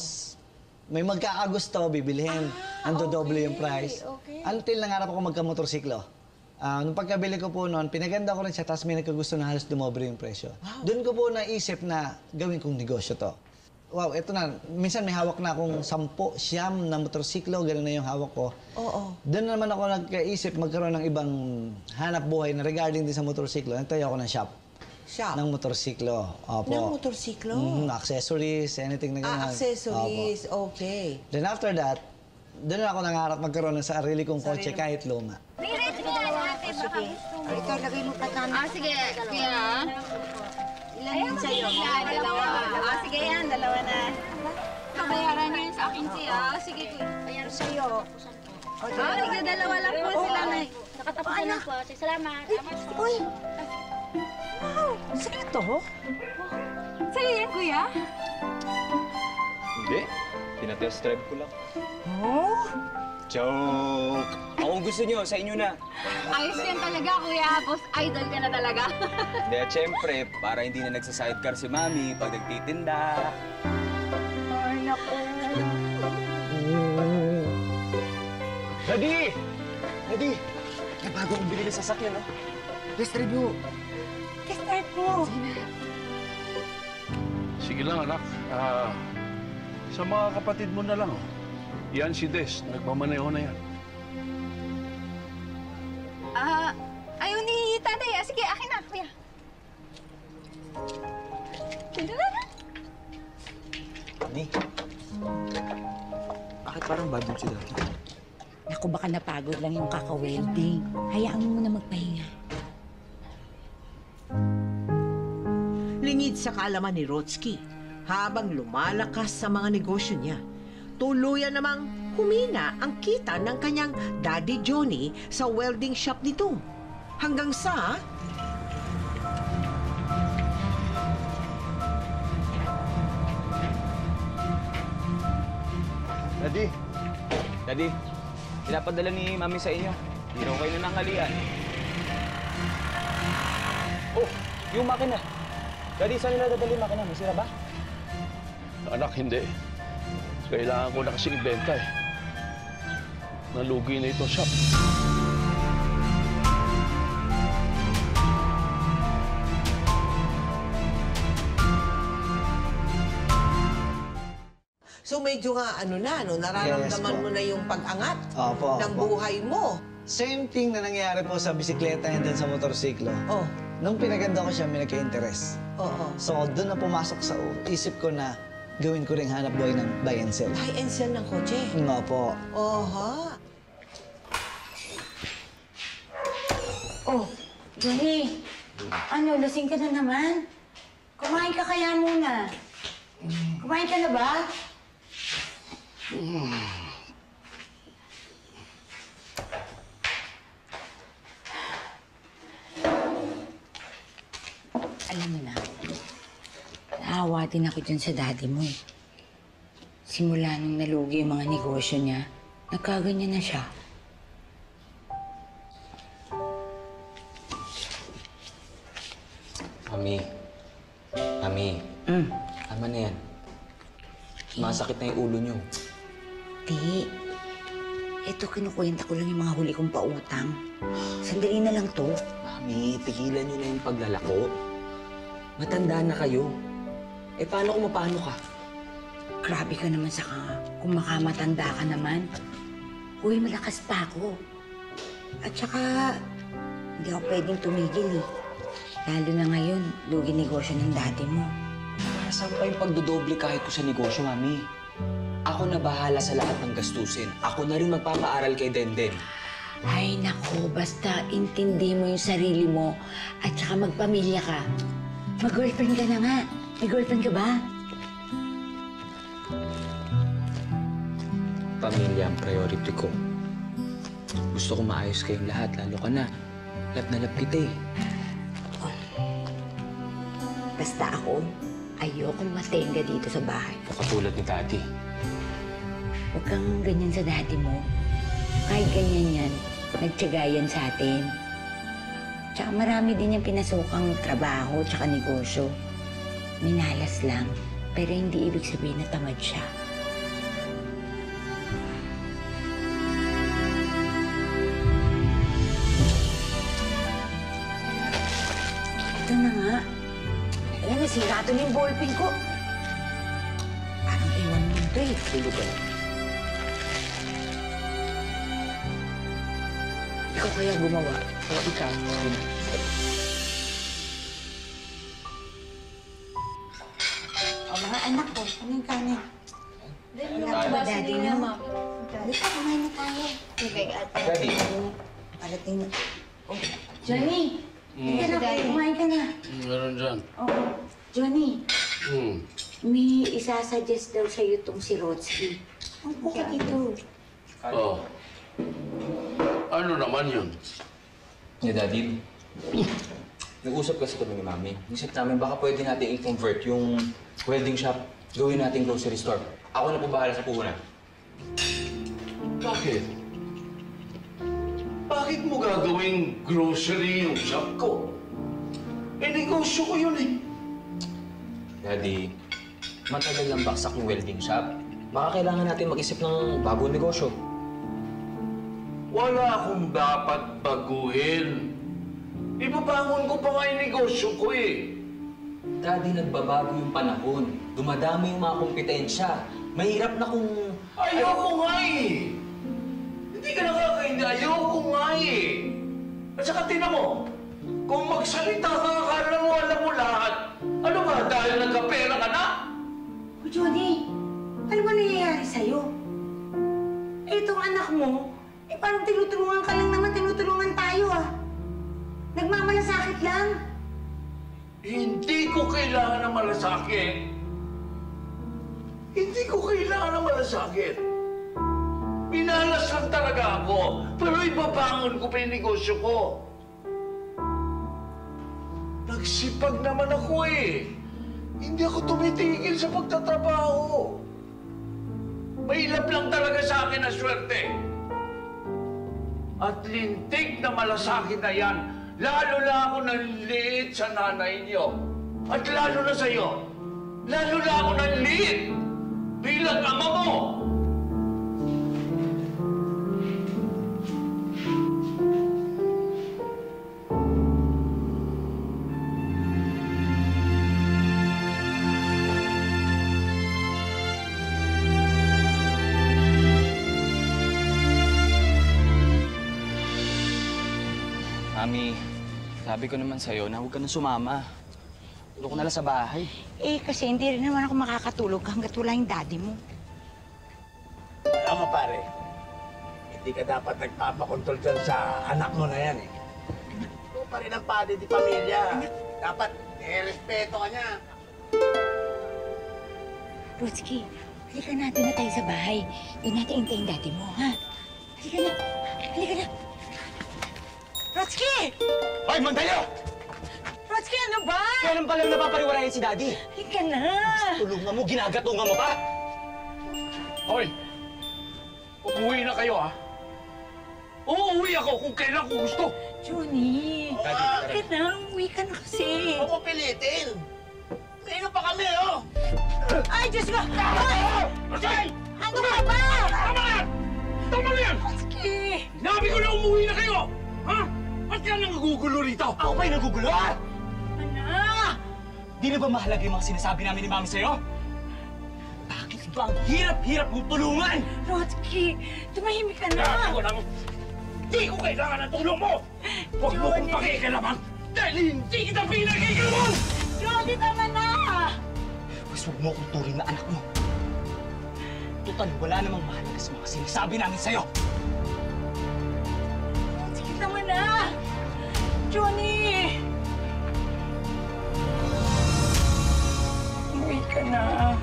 may magkakagusto, bibilihin. Ando doble yung price. Ah, okay. Until nangarap ako magka-motorsiklo. Ah, nung pagkabili ko po noon, pinaganda ko rin siya, tapos may nagkagusto na halos dumobre yung presyo. Doon ko po naisip na gawin kong negosyo to. Wow, eto na. Minsan may hawak na akong sampo, siyam na motorsiklo, gano'n na yung hawak ko. Oo. Doon naman ako nagkaisip magkaroon ng ibang hanap buhay na regarding din sa motorsiklo. Nagtayo ako ng shop Shop. ng motorsiklo. Opo. Ng motorsiklo? Mhm, accessories, anything na ganun. Ah, accessories. Opo. Okay. Then after that, doon na ako nangarap magkaroon ng sarili kong kotse kahit luma. Ikaw, lagay mo pa tanong. Ah, sige. Kuya. Ilan din sa'yo? Dalawa. Ah, sige yan, dalawa na. Kabayaran niyo yun sa akin siya. Ah, sige, kuya. Ayan sa'yo. Ah, sige, dalawa lang po sila na. Nakatapos na po. Salamat. Uy! Wow! Sa'yo to? Sa'yo yan, kuya? Hindi. Tinatest drive ko lang. Oh? Joke! Ako gusto nyo, sa inyo na. Ayos yan talaga, kuya. Boss, idol ka na talaga. Hindi, at syempre, para hindi na nagsa-sidecar si Mami pag nagtitinda. Ay, naku. Daddy! Daddy! May bago kong binili sa sasakyan, no? Test review. Start mo. Sige lang, anak. Ah, sa mga kapatid mo na lang. oh. Yan si Des. Nagmamaneho na yan. Ah, ayaw ni tatay. ah. Sige, akin na, kuya. Mami, bakit parang bad mood si Daddy? Naku, baka napagod lang yung kaka-welding. Hayaan mo muna magpahinga. Lingid sa kaalaman ni Rotsky, habang lumalakas sa mga negosyo niya. Tuluyan namang humina ang kita ng kanyang Daddy Johnny sa welding shop nito. Hanggang sa... Daddy! Daddy, pinapadala ni Mami sa inyo. Hindi raw kayo nanangalian. Oh, yung makina. Daddy, saan nila dadali makina? Masira ba? Anak, hindi. Kailangan ko na kasing ibenta eh. Nalugi na itong shop. So medyo nga ano na, no, nararamdaman Yes po. mo na yung pag-angat Opo, ng opo. buhay mo. Same thing na nangyari po sa bisikleta and then sa motorsiklo. Oh, Nung pinaganda ko siya, may nagka-interest. oo. So, doon na pumasok sa u- isip ko na gawin ko ring hanap buhay ng buy and sell. Buy and sell ng kotse. Nga po. Oha. Oh, Johnny. Ano, lasing ka na naman? Kumain ka kaya muna. Kumain ka na ba? Alam mo na, naawa din ako dyan sa daddy mo. eh. Simula nung nalugi yung mga negosyo niya, nagkaganyan na siya. Mami. Mami. Mm. Tama na yan. Masakit na yung ulo niyo. Di. Ito, kinukwenta ko lang yung mga huli kong pautang. Sandali na lang to. Mami, tigilan niyo na yung paglalako. Matanda na kayo. Eh, paano kung mapano ka? Grabe ka naman sa ka. Kung makamatanda ka naman. Uy, malakas pa ako. At saka, hindi ako pwedeng tumigil eh. Lalo na ngayon, lugi negosyo ng daddy mo. Para saan pa yung pagdodoble kahit ko sa negosyo, Mami? Ako na bahala sa lahat ng gastusin. Ako na rin magpapaaral kay Denden. Ay, nako, basta intindi mo yung sarili mo at saka magpamilya ka. Mag-girlfriend ka na nga. May girlfriend ka ba? Pamilya ang priority ko. Gusto ko maayos kayong lahat, lalo ka na. Lab na lab kita eh. Basta ako, ayokong matenga dito sa bahay. O katulad ni Daddy. Huwag kang ganyan sa daddy mo. Kahit ganyan yan, nagtyaga yan sa atin. Tsaka marami din yung pinasukang trabaho tsaka negosyo. Minalas lang, pero hindi ibig sabihin na tamad siya. Ito na nga. Ayan, nasira tuloy yung ballpen ko. Parang iwan mo ito eh. Tulog ka. Ikaw kaya gumawa? O ikaw? O anak ko, ano yung kanin? Wala ba daddy na? Halika, kumain na tayo. Okay, ate. Daddy. Parating na. Oh, Johnny! Hindi na kayo, kumain ka na. Meron dyan. Oh, Johnny, Hmm. may isasuggest daw sa'yo itong si Rodsky. Upo ka dito. Oh. Ano naman yun? Ni Daddy, nag-usap kasi kami ni Mami. Isip namin baka pwede natin i-convert yung welding shop, gawin natin grocery store. Ako na po bahala sa puhunan. Bakit? Bakit mo gagawing grocery yung shop ko? Eh, negosyo ko yun eh. Daddy, matagal lang baksak yung welding shop. Baka kailangan natin mag-isip ng bagong negosyo. Wala akong dapat baguhin. Ibabangon ko pa nga yung negosyo ko eh. Daddy, nagbabago yung panahon. Dumadami yung mga kompetensya. Mahirap na kung... Ayoko nga eh. Hindi ka nakakaindi. Ayoko nga eh. At saka tinan mo, kung magsalita ka, akala mo alam mo lahat. Ano ba, dahil nagkapera ka na? O, Johnny, ano ba nangyayari sa'yo? Eh, itong anak mo, eh parang tinutulungan ka lang naman, tinutulungan tayo ah. Nagmamalasakit lang. Hindi ko kailangan ng malasakit. Hindi ko kailangan ng malasakit. Minalas talaga ako. Pero ibabangon ko pa yung negosyo ko. Nagsipag naman ako eh. Hindi ako tumitigil sa pagtatrabaho. Mailap lang talaga sa akin ang swerte. At lintik na malasakit na yan, lalo na ako nanliit sa nanay niyo. At lalo na sa'yo, lalo na ako nanliit bilang ama mo. Mami, sabi ko naman sa'yo na huwag ka na sumama. Tulog ko na lang sa bahay. Eh, kasi hindi rin naman ako makakatulog hanggat wala yung daddy mo. Alam mo pare, hindi ka dapat nagpapakontrol dyan sa anak mo na yan eh. Ikaw pa rin ang padre di pamilya. Dapat eh-respeto ka niya. Rutsky, halika na. Doon na tayo sa bahay. Doon natin hintayin daddy mo, ha? Halika na. Halika na. Rutsky! Hoy, Montayo! Rutsky, ano ba? Kailan pa lang napapariwarayan si Daddy? Halika na. Tulungan mo, ginagatungan mo pa! Hoy! Umuwi na kayo, ha? Uuwi ako kung kailan ko gusto. Johnny, bakit na? Umuwi ka na kasi. Huwag mo pilitin. Sino pa kami, oh? Ay, Diyos ko! Ay! Ay! Ano ka ba? Tama na! Tama na yan! Rutsky! Sinabi ko na umuwi na kayo! Ha? Ba't ka nang nagugulo rito? Ako ba yung nagugulo? Ana! Di na ba mahalaga yung mga sinasabi namin ni Mami sa'yo? Bakit ba ang hirap-hirap mong tulungan? Rutsky, tumahimik ka Sabi na. ko lang, di ko kailangan ng tulong mo! Huwag mo kong Johnny! pakikalaman dahil hindi kita pinakikalaman! Johnny, tama na! Mas huwag mo akong turing na anak mo. Tutal, wala namang mahalaga sa mga sinasabi namin sa'yo. Sige, tama na! Johnny! Na.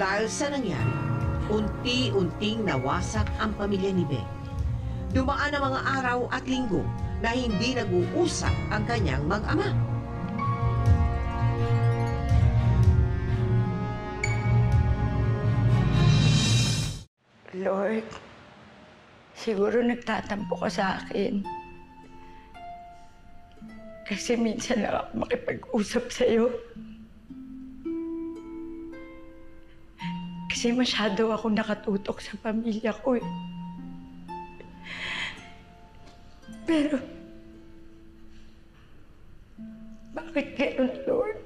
Dahil sa nangyari, unti-unting nawasak ang pamilya ni Beng. Dumaan ang mga araw at linggo na hindi nag-uusap ang kanyang mag-ama. Lord, siguro nagtatampo ka sa akin. Kasi minsan lang ako makipag-usap sa'yo. Kasi masyado ako nakatutok sa pamilya ko eh. Pero, bakit ganun, Lord?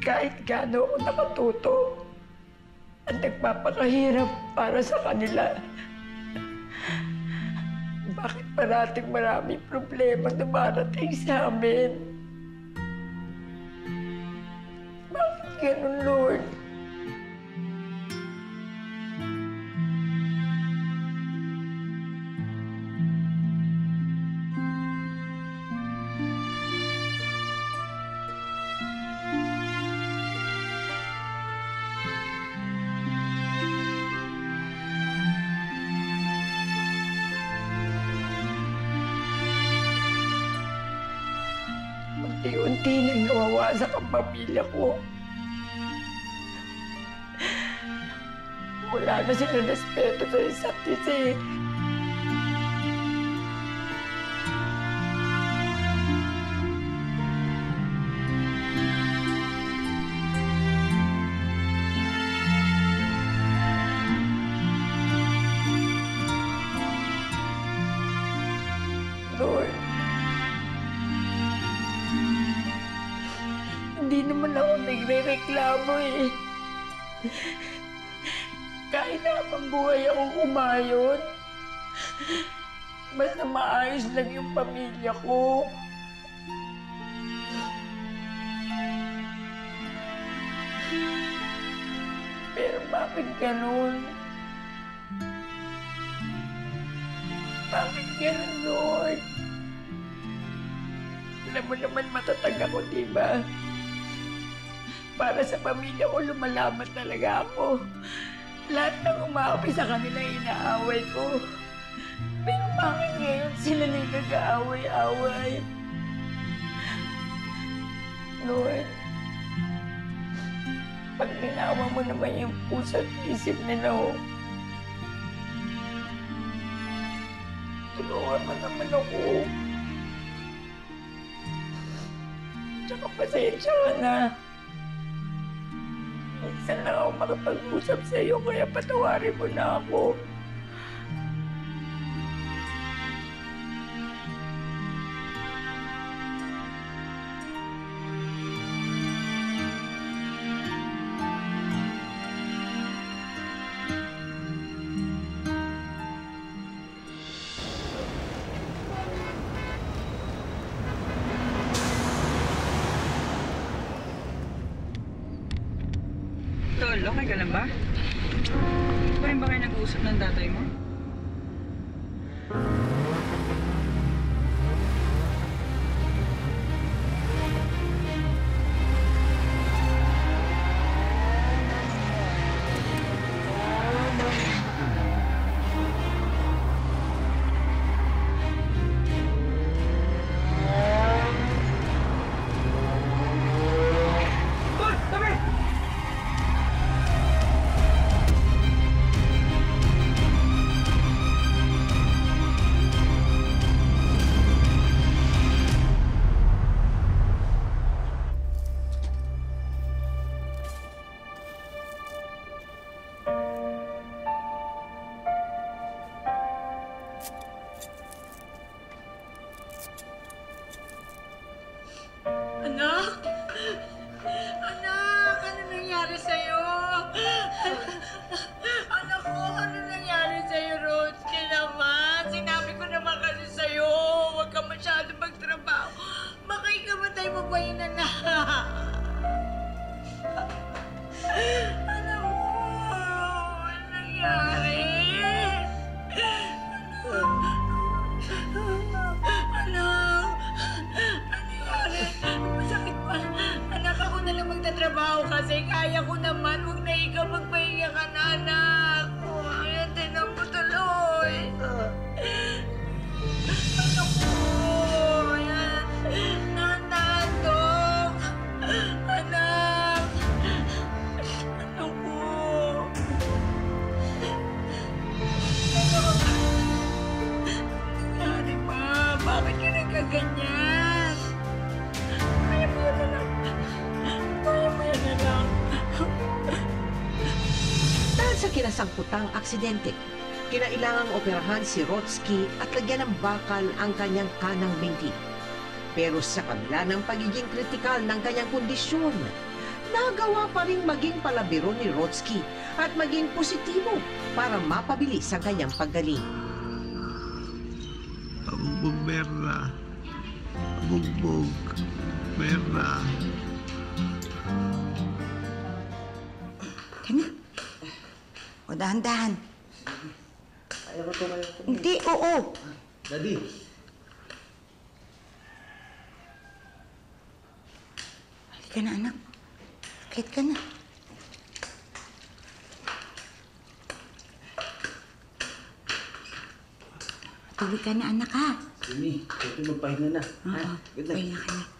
Kahit gaano ako nakatutok, at nagpapakahirap para sa kanila. Bakit parating maraming problema dumarating sa amin? Bakit ganun, Lord? Pamilya ko. Wala na sila respeto sa isa't isa eh. Nagre-reklamo eh. Kahit habang buhay akong kumayod, basta maayos lang yung pamilya ko. Pero bakit ganun? Bakit ganun, Lord? Alam mo naman matatag ako, di ba? Para sa pamilya ko, lumalaban talaga ako. Lahat ng umaapi sa kanila, inaaway ko. Pero bakit ngayon sila nagkakaaway-away? Lord, pag ginawa mo naman yung puso at isip nila, oh. Tulungan mo naman ako. Tsaka pasensya ka na. Lang ako makapag-usap sa iyo, kaya patawarin mo na ako. Tol, okay ka lang ba? Pa rin ba kayo nag-uusap ng tatay mo? Sa kinasangkutang aksidente, kinailangang operahan si Rotsky at lagyan ng bakal ang kanyang kanang binti. Pero sa kabila ng pagiging kritikal ng kanyang kondisyon, nagawa pa rin maging palabiro ni Rotsky at maging positibo para mapabilis ang kanyang paggaling. Pabugbog Berna. Pabugbog Berna. Kanya. O, dahan-dahan. Ayaw ko tumayo. Hindi, oo. Daddy. Halika na, anak. Sakit ka na. Tulog ka na, anak, ha? Jimmy, pwede magpahinga na. Night. Pahinga ka na.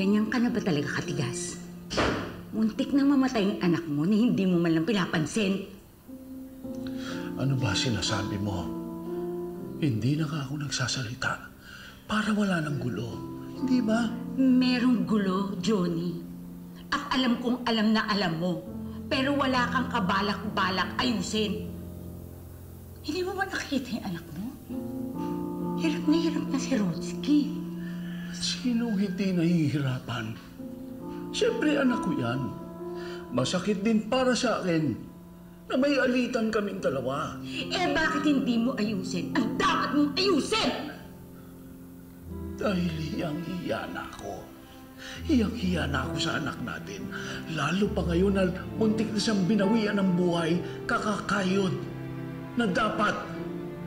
Ganyan ka na ba talaga katigas? Muntik nang mamatay ang anak mo na hindi mo man lang pinapansin. Ano ba sinasabi mo? Hindi na ka ako nagsasalita para wala ng gulo. Hindi ba? Merong gulo, Johnny. At alam kong alam na alam mo. Pero wala kang kabalak-balak ayusin. Hindi mo ba nakikita yung anak mo? Hirap na hirap na si Rodsky. Sinong hindi nahihirapan? Siyempre anak ko yan. Masakit din para sa akin na may alitan kaming dalawa. Eh bakit hindi mo ayusin? Ang dapat mong ayusin! Dahil hiyang-hiya na ako. Hiyang-hiya na ako sa anak natin. Lalo pa ngayon na muntik na siyang binawian ng buhay, kakakayod. Na dapat,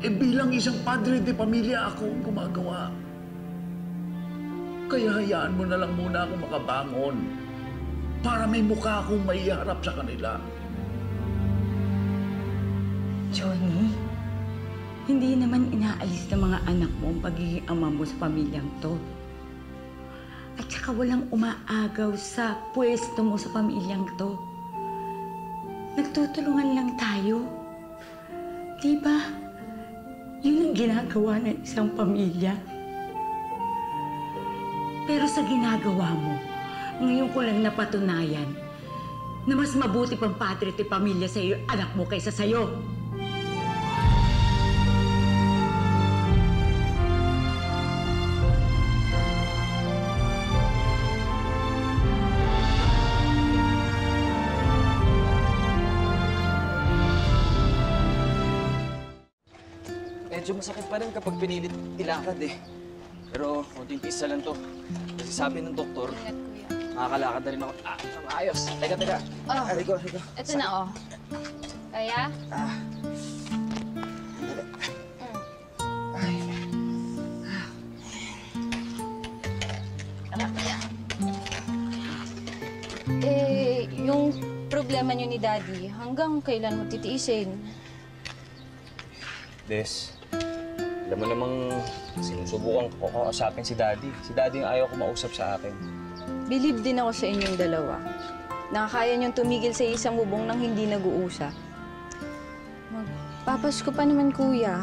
eh bilang isang padre de pamilya ako ang gumagawa. Kaya hayaan mo na lang muna ako makabangon para may mukha akong maiharap sa kanila. Johnny, hindi naman inaalis ng mga anak mo ang pagiging ama mo sa pamilyang to. At saka walang umaagaw sa pwesto mo sa pamilyang to. Nagtutulungan lang tayo. Di ba? Yun ang ginagawa ng isang pamilya. Pero sa ginagawa mo, ngayon ko lang napatunayan na mas mabuti pang padre at pamilya sa iyo anak mo kaysa sa'yo. Medyo masakit pa rin kapag pinilit ilakad eh. Pero konting pisa lang to. Kasi sabi ng doktor, makakalakad na rin ako. Ah, ayos. Teka, teka. Oh. Ah, Rico, Rico. Ito na, oh. Kaya? Eh, yung problema niyo ni Daddy, hanggang kailan mo titiisin? Des, alam mo namang sinusubukan ko kausapin si Daddy. Si Daddy yung ayaw ko mausap sa akin. Believe din ako sa inyong dalawa. Nakakaya niyong tumigil sa isang bubong nang hindi nag-uusap. Magpapasko pa naman, kuya.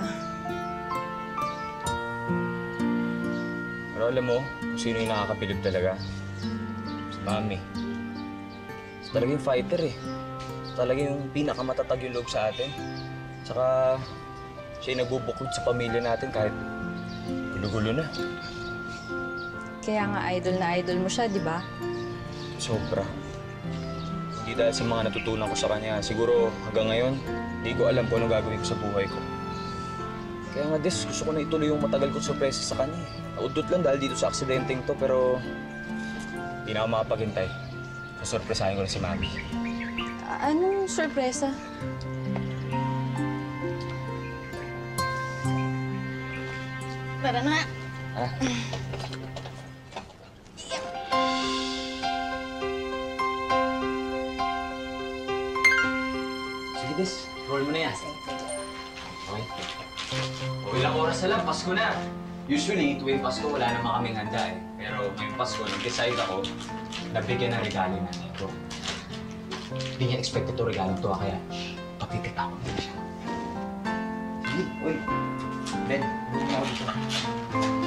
Pero alam mo, kung sino yung nakakabilib talaga? Si Mami. Siya talaga yung fighter eh. Talaga yung pinakamatatag yung loob sa atin. Tsaka siya yung nagbubuklod sa pamilya natin kahit gulo-gulo na. Kaya nga idol na idol mo siya, di ba? Sobra. Hindi dahil sa mga natutunan ko sa kanya. Siguro hanggang ngayon, hindi ko alam kung anong gagawin ko sa buhay ko. Kaya nga, Des, gusto ko na ituloy yung matagal kong sorpresa sa kanya. Naudot lang dahil dito sa aksidenteng to, pero hindi na ako makapaghintay. Sasorpresahin ko na si Mami. A- anong sorpresa? Tara na. Ah. Sige, Des. Roll mo na yan. Okay. O ilang oras na lang, Pasko na. Usually, tuwing Pasko, wala naman kaming handa eh. Pero ngayong Pasko, nag-decide ako, nabigyan ng regalo na ito. Hindi niya expected to regalo to, ah, kaya papikita ko na siya. Sige, uy. Ben, hindi na ako dito.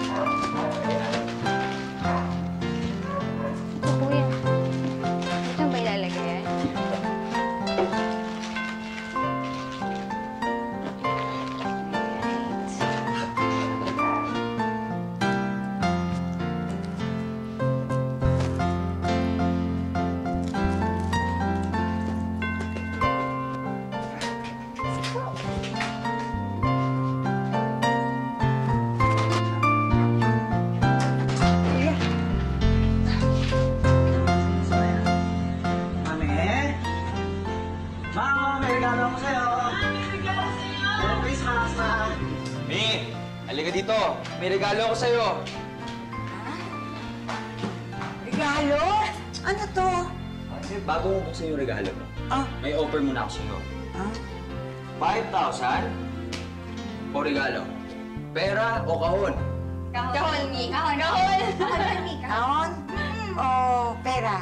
Pera?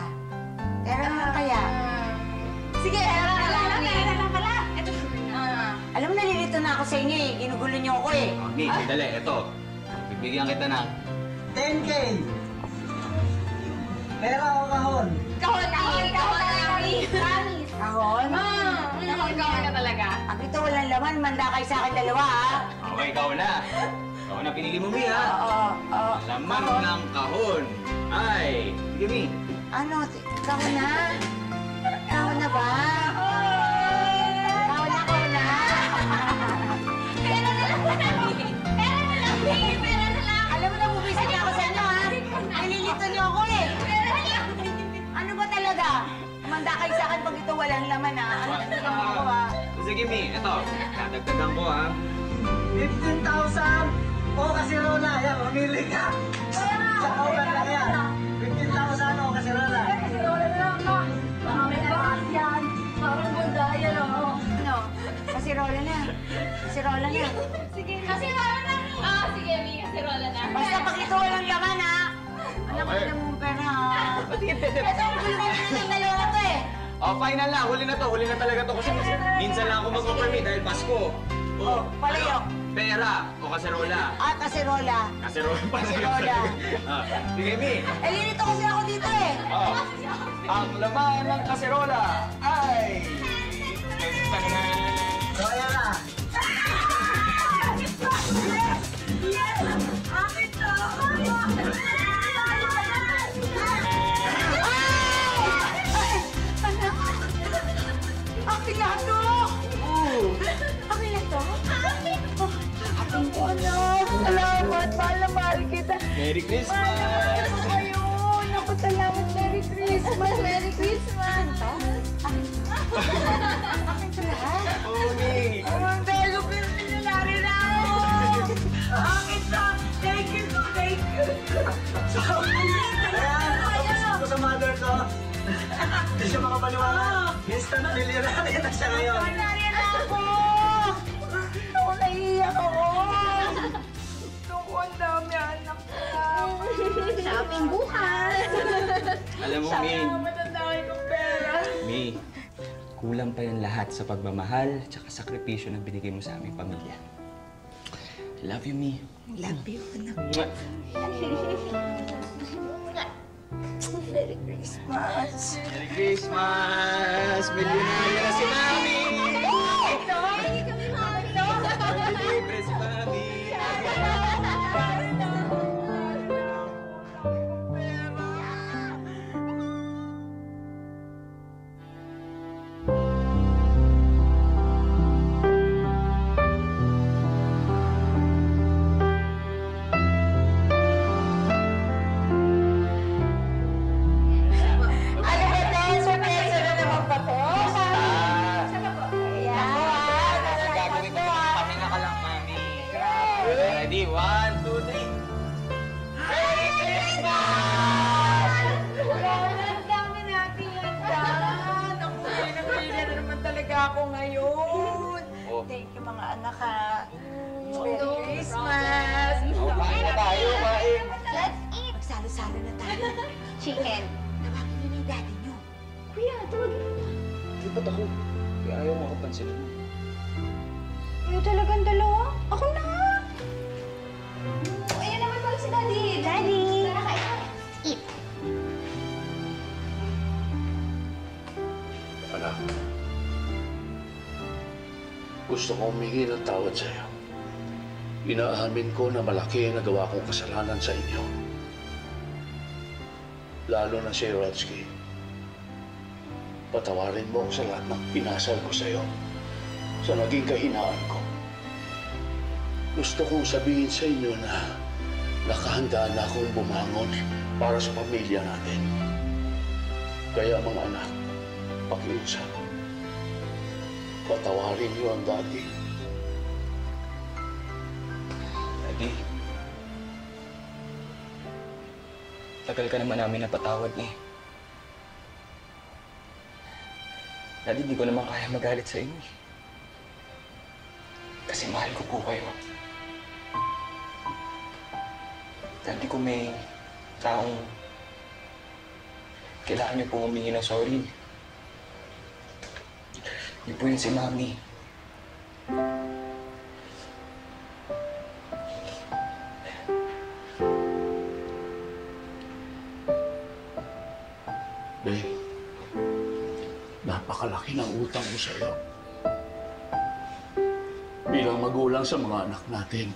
Pera kaya? Sige, pera na lang. Pera na pala. Ito. Alam mo, nalilito na ako sa inyo eh. Ginugulo niyo ako eh. Oh, Mi, dali, ito. Bibigyan kita ng 10K. Pera o kahon? Kahon, kahon, kahon. Promise. Kahon? Kahon, kahon ka talaga. Pag ito walang laman, manda kayo sa akin dalawa ah. Okay, ikaw na. Ikaw na pinili mo, Mi, ha? Oo, oo. Laman ng kahon. Ay, sige, Mi. Ano? Kahon na? Kahon na ba? Kahon na, kahon na. Pera na lang, Mi. Pera na lang, Mi. Pera na lang. Alam mo na, bubisit niyo ako sa ano ha? Nalilito niyo ako eh. Pera na lang. Ano ba talaga? Manda kayo sa akin pag ito walang laman ha. Ano talaga mo ako ha? Sige, Mi. Ito. Dadagdagan ko, ha? 15,000 o kasi Rona. Yan, mamili ka. Sa kaulan lang yan. Kasirola na. Sige, kasirola na. Ah, sige, Mi, kasirola na. Basta pakita walang laman, ha? Alam ko Okay. na mong pera, ha? Ito, huli na ng dalawa to, eh. Oh, final na. Huli na to. Huli na talaga to. Kasi minsan, lang ako mag-permit dahil Pasko. Oh, palayok. Pera o kaserola. Ah, kasirola. Kaserola pa Kaserola. ah, sige, Mi. Eh, lilito kasi ako dito, eh. Oh. Ang laman ng kaserola ay... Kaya Merry Christmas! Millionaire na siya ngayon. Manari na ako. Ako naiiyak ako. Naku, ang dami anak ko. Shopping bukas. Alam mo, Mi. Salamat ang dami kong pera. Mi, kulang pa yan lahat sa pagmamahal at sakripisyo na binigay mo sa aming pamilya. I love you, Mi. Love you, anak. Merry Christmas. Merry Christmas! Milyonarya na si Mami! Gusto ko humingi ng tawad sa iyo. Inaamin ko na malaki ang nagawa kong kasalanan sa inyo. Lalo na si Rodsky. Patawarin mo sa lahat ng pinasal ko sa iyo. Sa naging kahinaan ko. Gusto kong sabihin sa inyo na nakahanda na akong bumangon para sa pamilya natin. Kaya mga anak, pakiusap. Patawarin niyo ang daddy. Daddy. Tagal ka naman namin napatawad eh. Daddy, di ko naman kaya magalit sa inyo eh. Kasi mahal ko po kayo. Daddy, kung may taong kailangan niyo po humingi ng sorry, yun po yun si Mami. Beng, napakalaki ng utang ko sa iyo. Bilang magulang sa mga anak natin.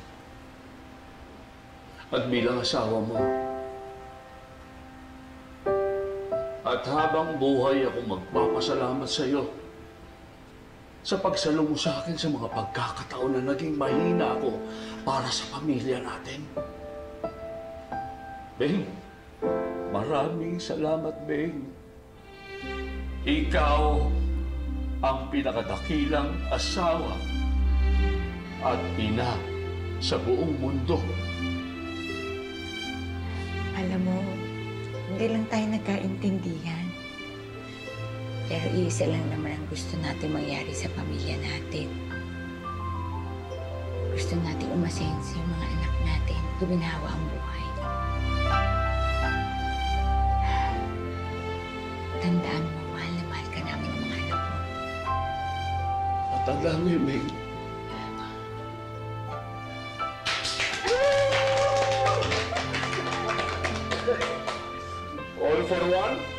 At bilang asawa mo. At habang buhay ako magpapasalamat sa iyo sa pagsalong mo sa akin sa mga pagkakataon na naging mahina ako para sa pamilya natin. Beng, maraming salamat, Beng. Ikaw ang pinakadakilang asawa at ina sa buong mundo. Alam mo, hindi lang tayo nagkaintindihan. Pero isa lang naman ang gusto natin mangyari sa pamilya natin. Gusto nating umasenso yung mga anak natin. Guminhawa ang buhay. Tandaan mo, mahal na mahal ka namin ng mga anak mo. At tandaan mo yun, Meg. All for one?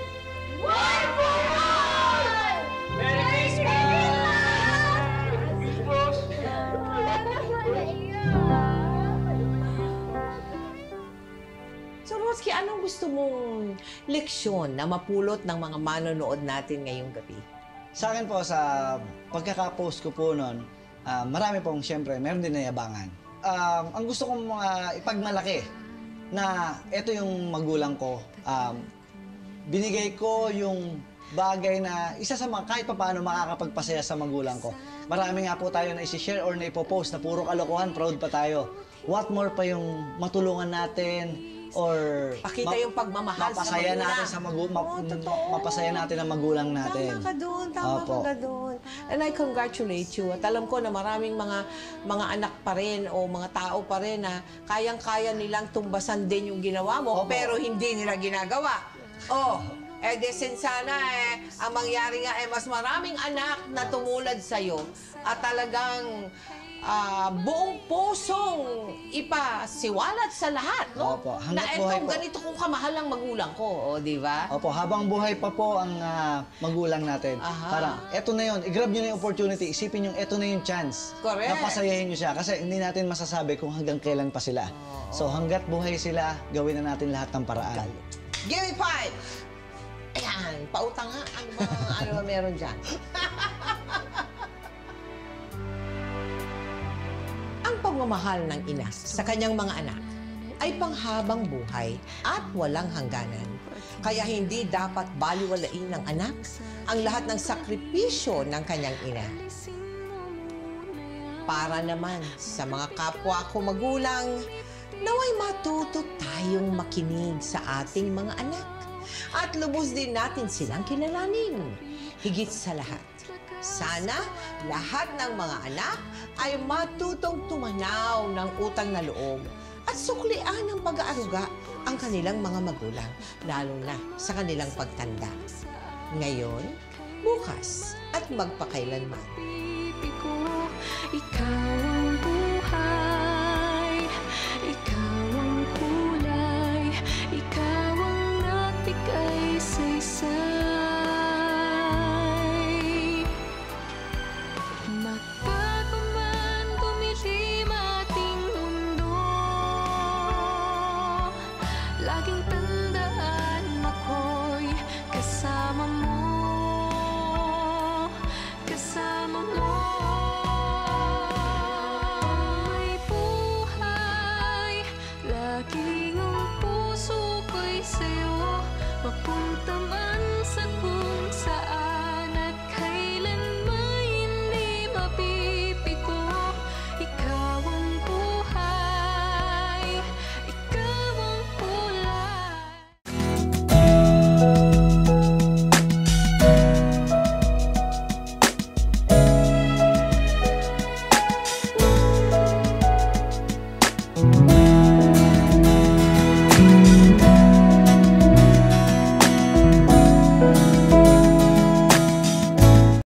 Gusto mong leksyon na mapulot ng mga manonood natin ngayong gabi? Sa akin po, sa pagkakapost ko po noon, ah, marami pong siyempre, meron din nayabangan. Um, ang gusto kong mga ipagmalaki na ito yung magulang ko. Um, binigay ko yung bagay na isa sa mga kahit papaano makakapagpasaya sa magulang ko. Marami nga po tayo na isi-share or na ipopost na puro kalokohan, proud pa tayo. What more pa yung matulungan natin or Pakita yung pagmamahal sa mapasaya magulang. natin sa magu- ma- mapasaya natin ang magulang natin. Tama ka doon, tama Opo. ka doon. And I congratulate you. At alam ko na maraming mga mga anak pa rin o mga tao pa rin na kayang-kaya nilang tumbasan din yung ginawa mo, pero hindi nila ginagawa. Oh, eh desin sana eh, ang mangyari nga eh, mas maraming anak na tumulad sa'yo at talagang ah, buong pusong ipasiwalat sa lahat, no? Opo, na hanggat buhay po. ganito kong kamahal ang magulang ko, o, di ba? Opo, habang buhay pa po ang ah, magulang natin. Aha. Parang, eto na yun, i-grab nyo na yung opportunity, isipin yung eto na yung chance. Correct. Na pasayahin nyo siya. Kasi hindi natin masasabi kung hanggang kailan pa sila. So hanggat buhay sila, gawin na natin lahat ng paraan. Give me five! Ayan, pautang nga ang mga ano meron dyan. pagmamahal ng ina sa kanyang mga anak ay panghabang buhay at walang hangganan. Kaya hindi dapat baliwalain ng anak ang lahat ng sakripisyo ng kanyang ina. Para naman sa mga kapwa ko magulang, naway matuto tayong makinig sa ating mga anak at lubos din natin silang kilalanin. Higit sa lahat, sana lahat ng mga anak ay matutong tumanaw ng utang na loob at suklian ng pag-aaruga ang kanilang mga magulang, lalo na sa kanilang pagtanda. Ngayon, bukas, at magpakailanman. Ikaw